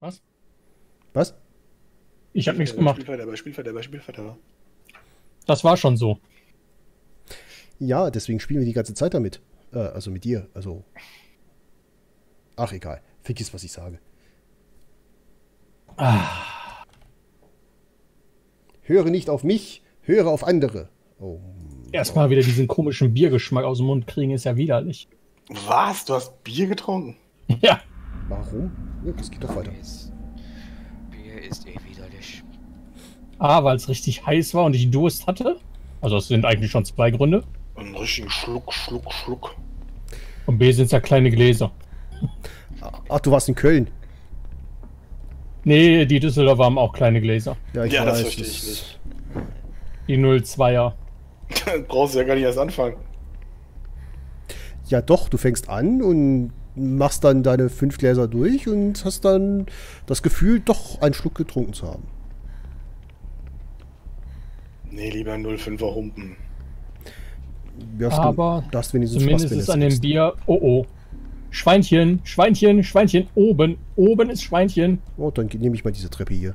Was? Was? Ich habe nichts gemacht. Spielverderber, Spielverderber, Spielverderber. Das war schon so. Ja, deswegen spielen wir die ganze Zeit damit. Äh, also mit dir. Also. Ach, egal. Vergiss, was ich sage. Ah, Höre nicht auf mich, höre auf andere. Oh. erstmal wieder diesen komischen Biergeschmack aus dem Mund kriegen, ist ja widerlich. Was? Du hast Bier getrunken? Ja. Warum? Ja, das geht doch weiter. Bier ist, Bier ist eh widerlich. A, weil es richtig heiß war und ich Durst hatte. Also es sind eigentlich schon zwei Gründe. Einen richtigen Schluck, Schluck, Schluck. Und B sind es ja kleine Gläser. Ach, du warst in Köln. Nee, die Düsseldorfer haben auch kleine Gläser. Ja, ich Ja, das weiß. verstehe ich nicht. Die 02er. Brauchst du ja gar nicht erst anfangen. Ja, doch, du fängst an und machst dann deine fünf Gläser durch und hast dann das Gefühl, doch einen Schluck getrunken zu haben. Nee, lieber 05er Humpen. Ja, stimmt. Aber da hast du wenigstens Zumindest wenn ist an dem. Bier. Oh oh. Schweinchen, Schweinchen, Schweinchen. Oben. Oben ist Schweinchen. Oh, dann nehme ich mal diese Treppe hier.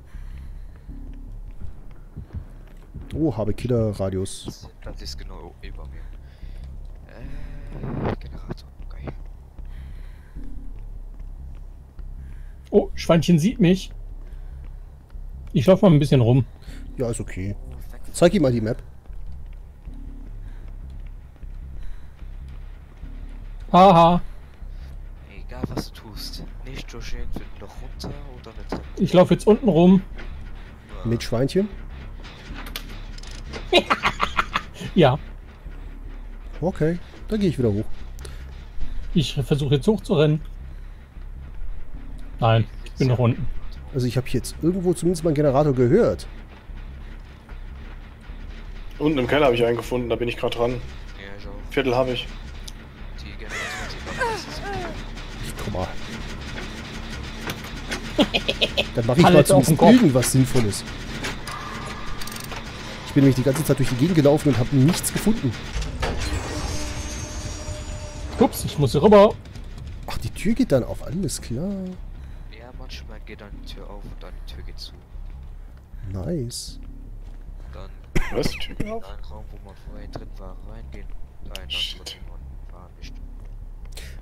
Oh, habe Killerradius. Das, das ist genau über mir. Äh, Generator. Oh, Schweinchen sieht mich. Ich laufe mal ein bisschen rum. Ja, ist okay. Zeig ihm mal die Map. Haha. Egal was du tust. Nicht durch irgendein Loch runter oder Treppe. Ich laufe jetzt unten rum. Mit Schweinchen. Ja. Okay, dann gehe ich wieder hoch. Ich versuche jetzt hochzurennen. Nein, ich bin noch unten. Also ich habe jetzt irgendwo zumindest mal einen Generator gehört. Unten im Keller habe ich einen gefunden, da bin ich gerade dran. Ja, ich auch. Viertel habe ich. Die Generatoren mal. Dann mache ich Fall mal zumindest irgendwas Sinnvolles. Ich bin nämlich die ganze Zeit durch die Gegend gelaufen und habe nichts gefunden. Ups, ich muss hier rüber. Ach, die Tür geht dann auf, alles klar. Ja, manchmal geht dann die Tür auf und dann die Tür geht zu. Nice. Dann Was? Die Tür in auf? einen Raum, wo man vorher drin war, reingehen. und einen Shit. wo war nicht.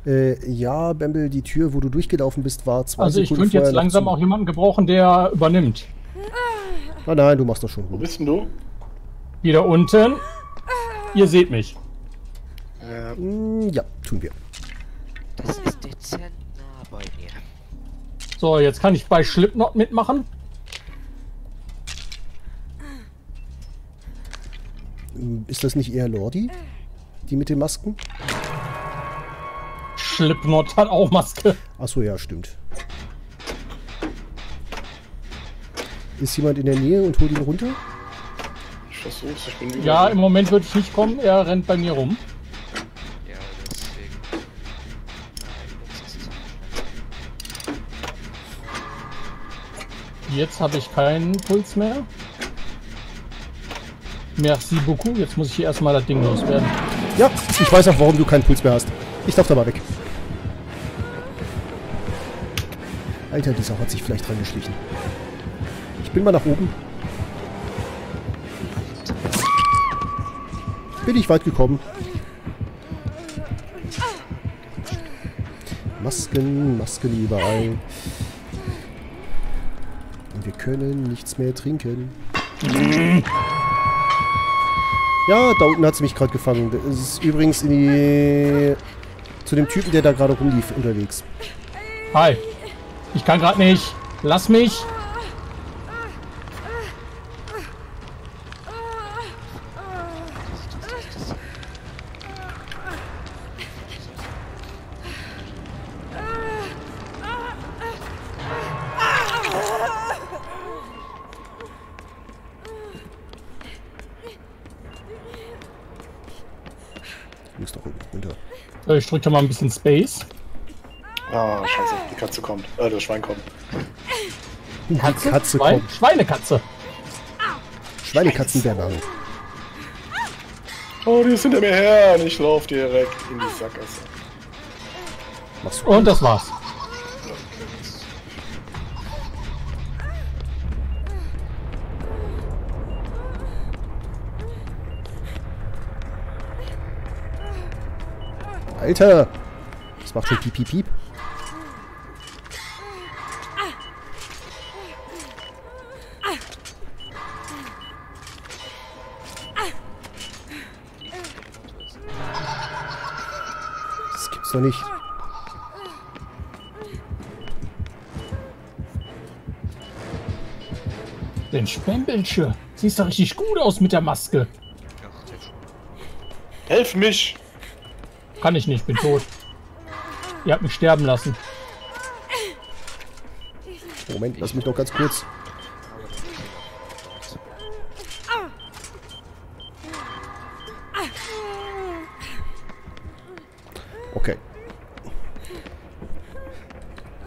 Äh, ja, Bamble, die Tür, wo du durchgelaufen bist, war zwei Also ich Sekunden könnte jetzt langsam zu. auch jemanden gebrauchen, der übernimmt. Ah, nein, du machst das schon Wo gut. bist denn du? Wieder unten. Ihr seht mich. Äh, Mm, ja, tun wir. So, jetzt kann ich bei Slipknot mitmachen. Ist das nicht eher Lordi? Die mit den Masken? Slipknot hat auch Maske. Achso, ja, stimmt. Ist jemand in der Nähe und holt ihn runter? ich versuch's, ich bin. Ja, im Moment würde ich nicht kommen. Er rennt bei mir rum. Jetzt habe ich keinen Puls mehr. Merci beaucoup. Jetzt muss ich hier erstmal das Ding loswerden. Ja, ich weiß auch, warum du keinen Puls mehr hast. Ich darf da mal weg. Alter, die Sau hat sich vielleicht reingeschlichen. Ich bin mal nach oben. Bin ich weit gekommen. Masken, Masken überall. Können nichts mehr trinken. Ja, da unten hat sie mich gerade gefangen. Das ist übrigens in die... zu dem Typen, der da gerade rumlief, unterwegs. Hi. Ich kann gerade nicht. Lass mich. Du musst doch unten runter. So, Ich drücke mal ein bisschen Space. Ah, scheiße, die Katze kommt. Äh, das Schwein kommt. Die Katze Schwein- kommt. Schweinekatze. Schweinekatzenbernang. Oh, die ist hinter mir her und ich lauf direkt in die Sackgasse. Und das war's. Alter! Das macht schon piep, piep, piep. Das gibt's doch nicht. Den Spembelsche. Siehst doch richtig gut aus mit der Maske. Helf mich! Kann ich nicht, bin tot. Ihr habt mich sterben lassen. Moment, lass mich noch ganz kurz. Okay.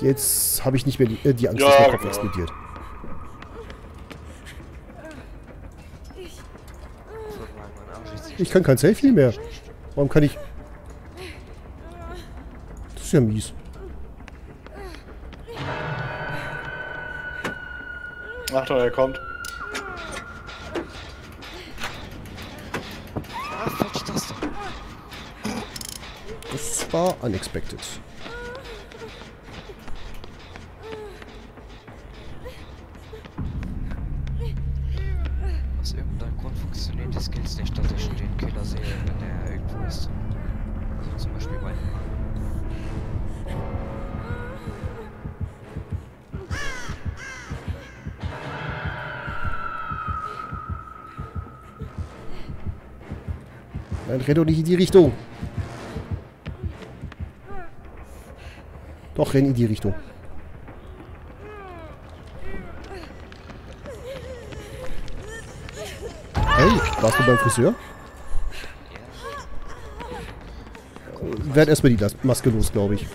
Jetzt habe ich nicht mehr die, äh, die Angst, Ja, dass mein Kopf genau. explodiert. Ich kann kein Selfie mehr. Warum kann ich... Ja mies. Achtung, er kommt. Falsche Taste. Das war unexpected. Nein, renn doch nicht in die Richtung. Doch, renn in die Richtung. Hey, warst du beim Friseur? Werd erstmal die Maske los, glaube ich.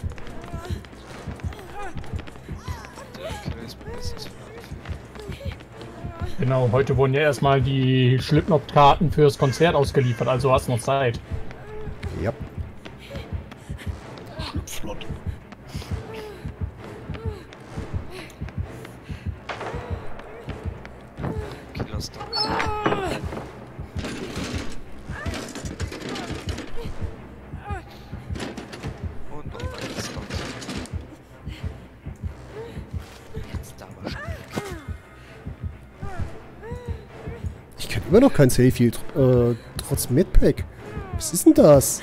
Genau, heute wurden ja erstmal die Slipknot-Karten fürs Konzert ausgeliefert, also hast noch Zeit. Ja. Flott. Immer noch kein tr- äh, trotz Medpack. Was ist denn das?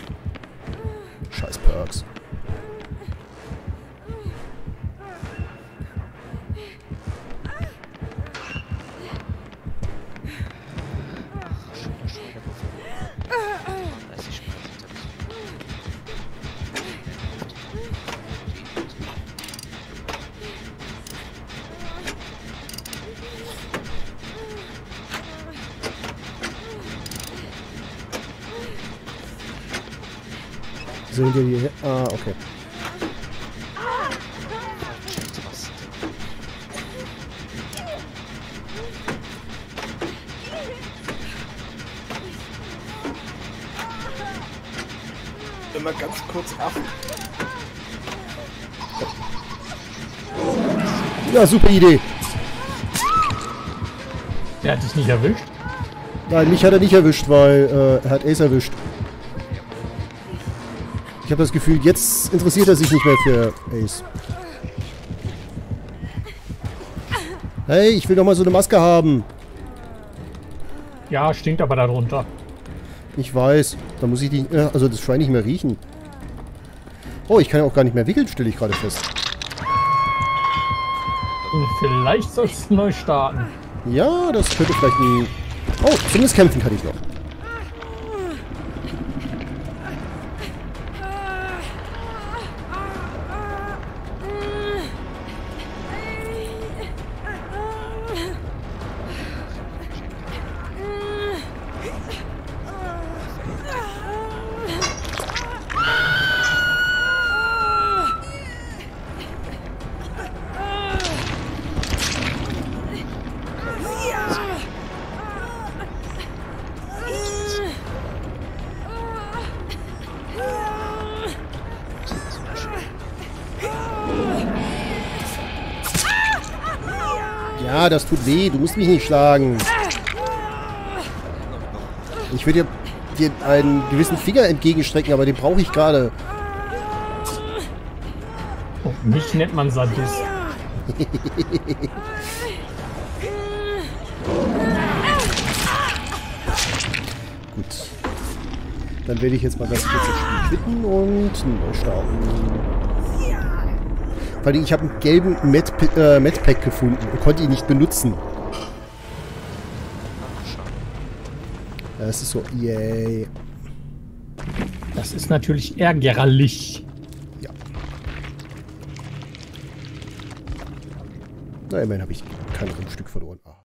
Sehen wir die... Ah, okay. Was? Immer ganz kurz ab. Ja, super Idee. Der hat dich nicht erwischt. Nein, mich hat er nicht erwischt, weil äh, er hat Ace erwischt. Ich habe das Gefühl, jetzt interessiert er sich nicht mehr für Ace. Hey, ich will doch mal so eine Maske haben. Ja, stinkt aber darunter. Ich weiß. Da muss ich die, äh, also das Schwein nicht mehr riechen. Oh, ich kann ja auch gar nicht mehr wickeln, stelle ich gerade fest. Und vielleicht sollst du neu starten. Ja, das könnte vielleicht ein... Oh, zumindest kämpfen kann ich noch. Ja, das tut weh. Du musst mich nicht schlagen. Ich würde dir, dir einen gewissen Finger entgegenstrecken, aber den brauche ich gerade. Mich nennt man Sadist. Gut. Dann werde ich jetzt mal das kurze Spiel quitten und neu starten. Allem, ich habe einen gelben Med äh, Medpack gefunden und konnte ihn nicht benutzen. Das ist so, yay. Das ist natürlich ärgerlich. Ja. Na, immerhin habe ich kein Stück verloren. Ah.